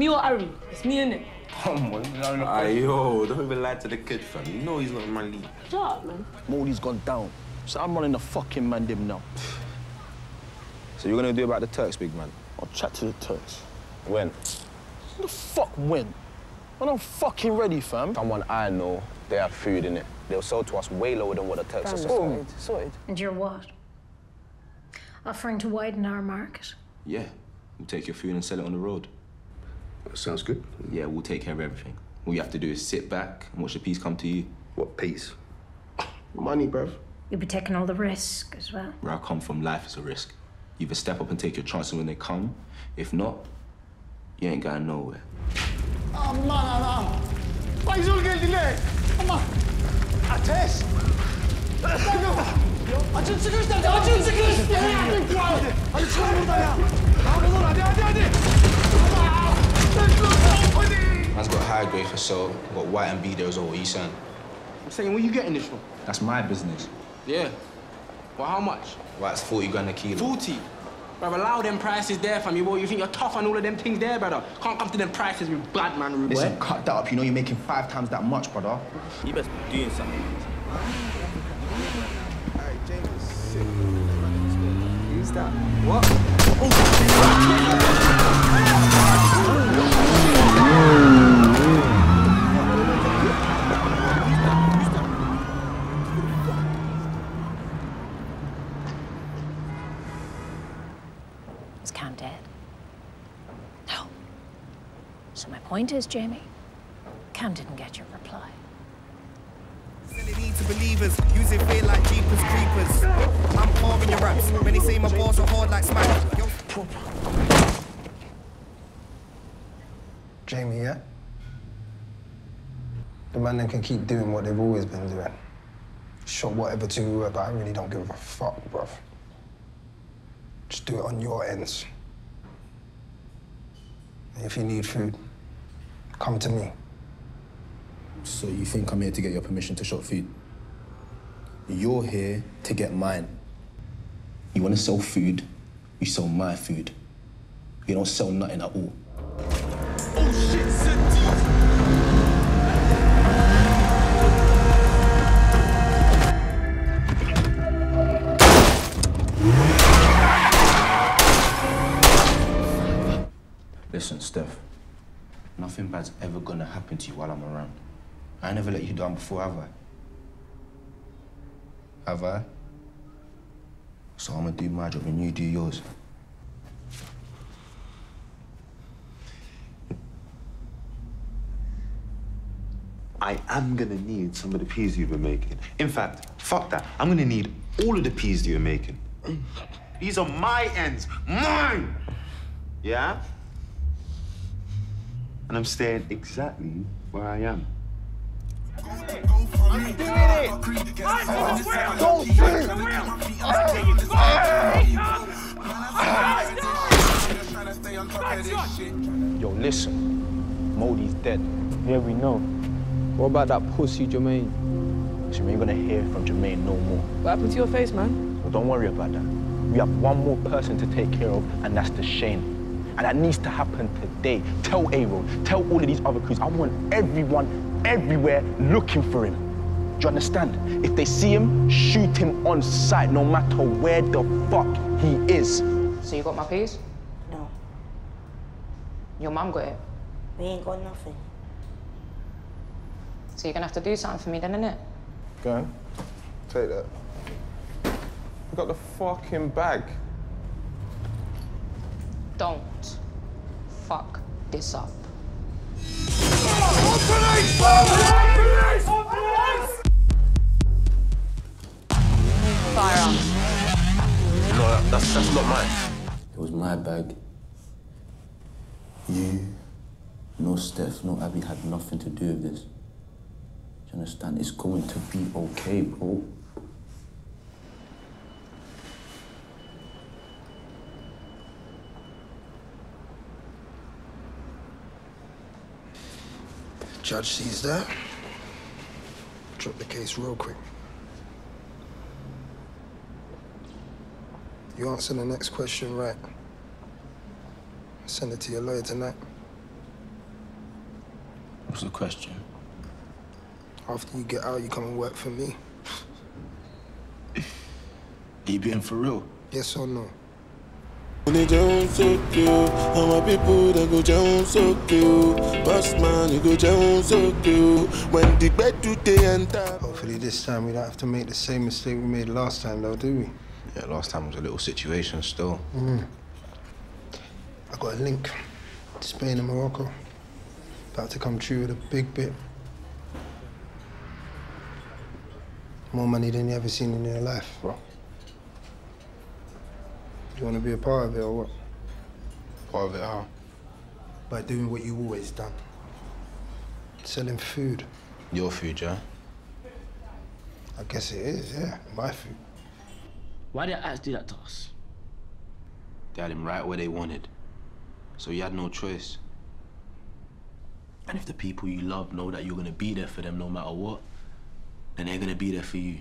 better cooking? Me or Ari? It's me, innit? Come on, no, no. Yo, don't even lie to the kid, fam. You know he's not in my league. Shut up, man. Moldy's gone down. So I'm running the fucking mandim now. So you're gonna do about the Turks, big man? I'll chat to the Turks. When? The fuck when? When I'm fucking ready, fam. Someone I know, they have food in it. They'll sell to us way lower than what the Turks are selling. Sorted, sorted. And you're what? Offering to widen our market. Yeah, we'll take your food and sell it on the road. Sounds good. Yeah, we'll take care of everything. All you have to do is sit back and watch the peace come to you. What peace? Money, bruv. You'll be taking all the risk as well. Where I come from, life is a risk. You either step up and take your chances when they come. If not, you ain't going nowhere. Aman Allah'ım. Fayzul geldiler. Ama ateş. Açın çıkış nerede? Açın çıkış. Hadi, hadi çıkın buradan ya. Hadi olur hadi hadi hadi. Man's got high grade for sale, got white and B there as well. What you saying? I'm saying, where you getting this from? That's my business. Yeah. Well, how much? White's 40 grand a kilo. 40. Brother, allow them prices there, fam. You, boy, you think you're tough on all of them things there, brother? Can't come to them prices with bad man, rude Listen, boy. cut that up. You know you're making five times that much, brother. You best be doing something. Who's that? What? Oh, Is point is, Jamie, Cam didn't get your reply. To believers, using fear like jeepers creepers. I'm carving your raps. Many say my bars are hard like smack. Yo, Jamie, yeah? The man them can keep doing what they've always been doing. Shot whatever to whoever, I really don't give a fuck, bruv. Just do it on your ends. And if you need food, come to me. So you think I'm here to get your permission to shop food? You're here to get mine. You want to sell food, you sell my food. You don't sell nothing at all. Listen, Steph. Nothing bad's ever gonna happen to you while I'm around. I never let you down before, have I? Have I? So I'm gonna do my job and you do yours. I am gonna need some of the peas you've been making. In fact, fuck that. I'm gonna need all of the peas you're making. These are my ends, mine. Yeah? And I'm staying exactly where I am. I'm doing it. Don't shoot. Yo, listen. Moldy's dead. Yeah, we know. What about that pussy, Jermaine? So you ain't gonna hear from Jermaine no more. What happened to your face, man? Well, don't worry about that. We have one more person to take care of, and that's Dushane. And that needs to happen today. Tell A-Road, tell all of these other crews, I want everyone everywhere looking for him. Do you understand? If they see him, shoot him on sight, no matter where the fuck he is. So you got my piece? No, Your mum got it. we ain't got nothing. So you're gonna have to do something for me then, innit? Go on. Take that. I got the fucking bag. Don't fuck this up. Firearms. No, that's, that's not mine. It was my bag. You, no Steph, no Abby had nothing to do with this. You understand? It's going to be okay, bro. Judge sees that. Drop the case real quick. You answer the next question right. Send it to your lawyer tonight. What's the question? After you get out, you come and work for me. Are you being for real? Yes or no? They Jones so cute. And my people they go Jones so cute. Boss man, you go Jones so cute. When the bed do they enter. Hopefully this time we don't have to make the same mistake we made last time, though, do we? Yeah, last time was a little situation still. Mm. I got a link to Spain and Morocco. About to come true with a big bit. More money than you ever seen in your life, bro. Do you want to be a part of it or what? Part of it how? By doing what you always done. Selling food. Your food, yeah? I guess it is, yeah. My food. Why did Ats do that to us? They had him right where they wanted. So you had no choice. And if the people you love know that you're gonna be there for them no matter what, then they're gonna be there for you.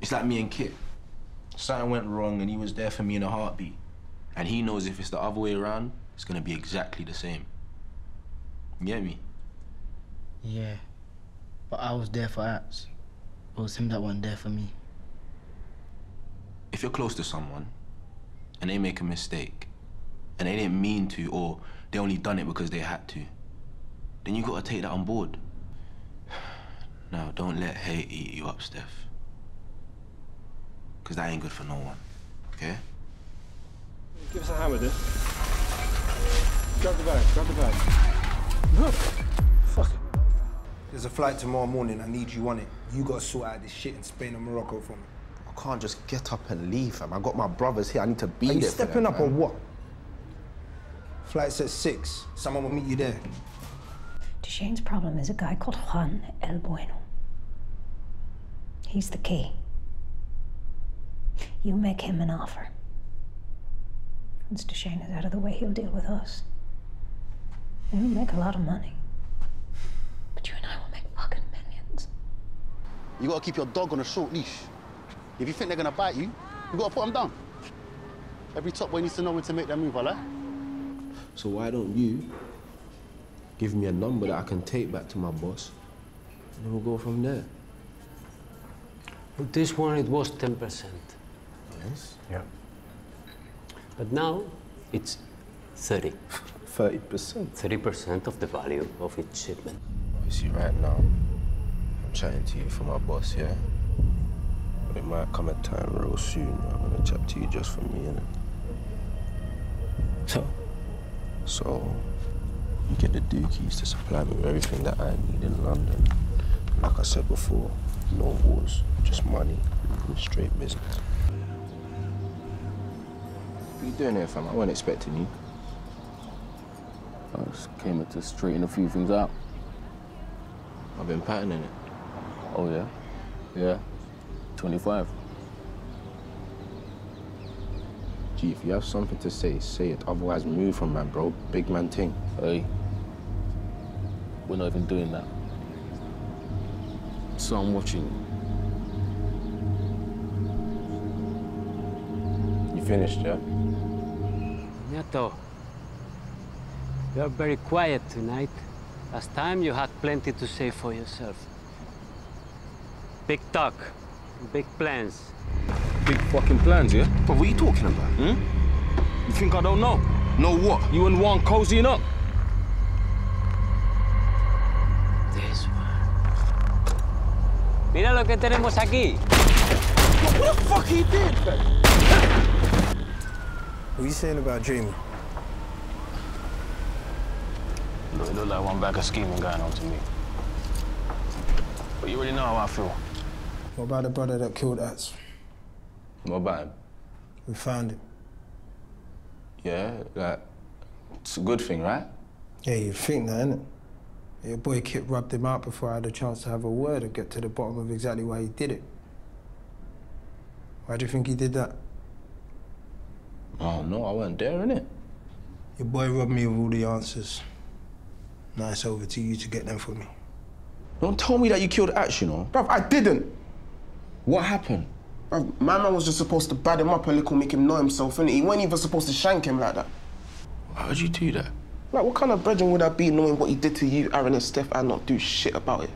It's like me and Kit. Something went wrong and he was there for me in a heartbeat. And he knows if it's the other way around, it's gonna be exactly the same. You get me? Yeah. But I was there for Ats. It was him that wasn't there for me. If you're close to someone and they make a mistake and they didn't mean to or they only done it because they had to, then you gotta take that on board. Now, don't let hate eat you up, Steph. Because that ain't good for no one, okay? Give us a hammer, then. Grab the bag, grab the bag. Look. Fuck. There's a flight tomorrow morning. I need you on it. You gotta sort out this shit in Spain and Morocco for me. I can't just get up and leave, fam. I got my brothers here. I need to be Are you there for stepping them, up or what? Flight's at six. Someone will meet you there. Shane's problem is a guy called Juan El Bueno. He's the key. You make him an offer. Once Dushane is out of the way, he'll deal with us. And we'll make a lot of money. But you and I will make fucking millions. You gotta keep your dog on a short leash. If you think they're gonna bite you, you gotta put them down. Every top boy needs to know when to make their move, alright? So why don't you give me a number that I can take back to my boss, and then we'll go from there. With this one, it was 10%. Yes? Yeah. But now, it's 30. 30%? 30% of the value of each shipment. You see, right now, I'm chatting to you for my boss, yeah? But it might come a time real soon where I'm gonna chat to you just for me, innit? So, so, you get the dookies to supply me with everything that I need in London. Like I said before, no wars, just money, straight business. What you doing here, fam? I wasn't expecting you. I just came here to straighten a few things out. I've been patterning it. Oh, yeah? Yeah. 25. Gee, if you have something to say, say it. Otherwise, move from man, bro. Big man thing. Hey, we're not even doing that. So I'm watching you. You finished, yeah? Nieto, you're very quiet tonight. Last time you had plenty to say for yourself. Big talk, big plans. Big fucking plans, yeah? But what are you talking about? Hmm? You think I don't know? Know what? You and Juan cozying up? This one. Mira lo que tenemos aquí. What the fuck he did, What are you saying about Jamie? Look, it looked like one bag of scheming going on to me. But you already know how I feel. What about the brother that killed us? What about him? We found him. Yeah, like, it's a good thing, right? Yeah, you think that, innit? Your boy Kit rubbed him out before I had a chance to have a word and get to the bottom of exactly why he did it. Why do you think he did that? Oh, no, I wasn't there, innit? Your boy robbed me of all the answers. Now it's over to you to get them for me. Don't tell me that you killed Ash, you know? Bruv, I didn't. What happened? Bruv, my man was just supposed to bad him up a little, make him know himself, innit? He wasn't even supposed to shank him like that. Why would you do that? Like, what kind of brethren would I be knowing what he did to you, Aaron and Steph, and not do shit about it?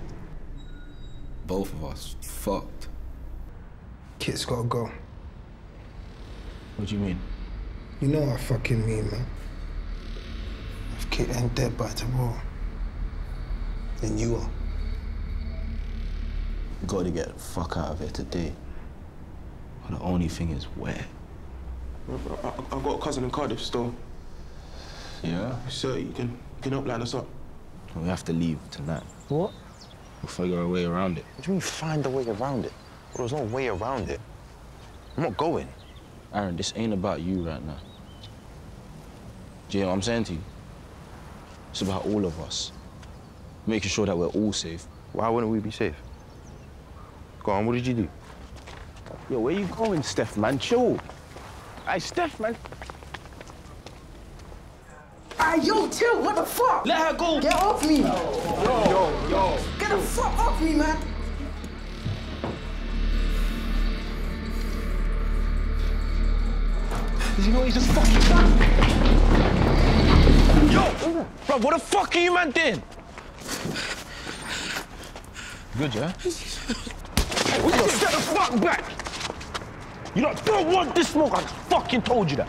Both of us fucked. Kit's gotta go. What do you mean? You know what I fucking mean, man. If Kit ain't dead by tomorrow, then you are. We gotta get the fuck out of here today. But the only thing is where? I, I, I've got a cousin in Cardiff still. Yeah? So you can, you can help line us up. We have to leave tonight. What? We'll figure a way around it. What do you mean find a way around it? Well, there's no way around it. I'm not going. Aaron, this ain't about you right now. Do you know what I'm saying to you? It's about all of us. Making sure that we're all safe. Why wouldn't we be safe? Go on, what did you do? Yo, where you going, Steph, man? Chill. Hey, Steph, man. Ah, yo, chill, what the fuck? Let her go. Get off me. Yo, yo, yo. Get the fuck off me, man. Does he know he's just fucking back? Yo! Bro, what the fuck are you man doing? Good, yeah? Will you step the fuck back? You lot don't want this smoke, I fucking told you that.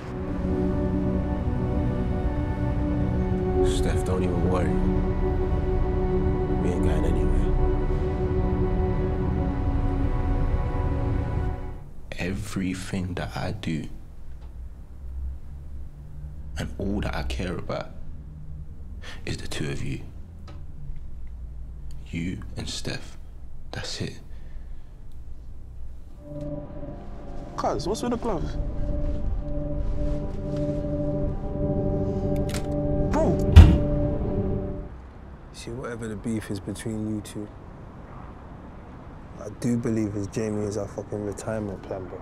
Steph, don't even worry. We ain't going anywhere. Everything that I do and all that I care about is the two of you. You and Steph. That's it. Cuz, what's with the gloves? See, whatever the beef is between you two, I do believe his Jamie is our fucking retirement plan, bro.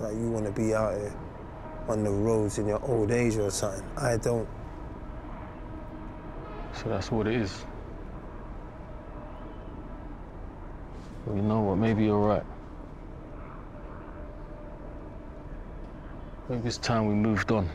Like you want to be out here on the roads in your old age or something. I don't. So that's what it is. Well, you know what? Maybe you're right. Maybe it's time we moved on.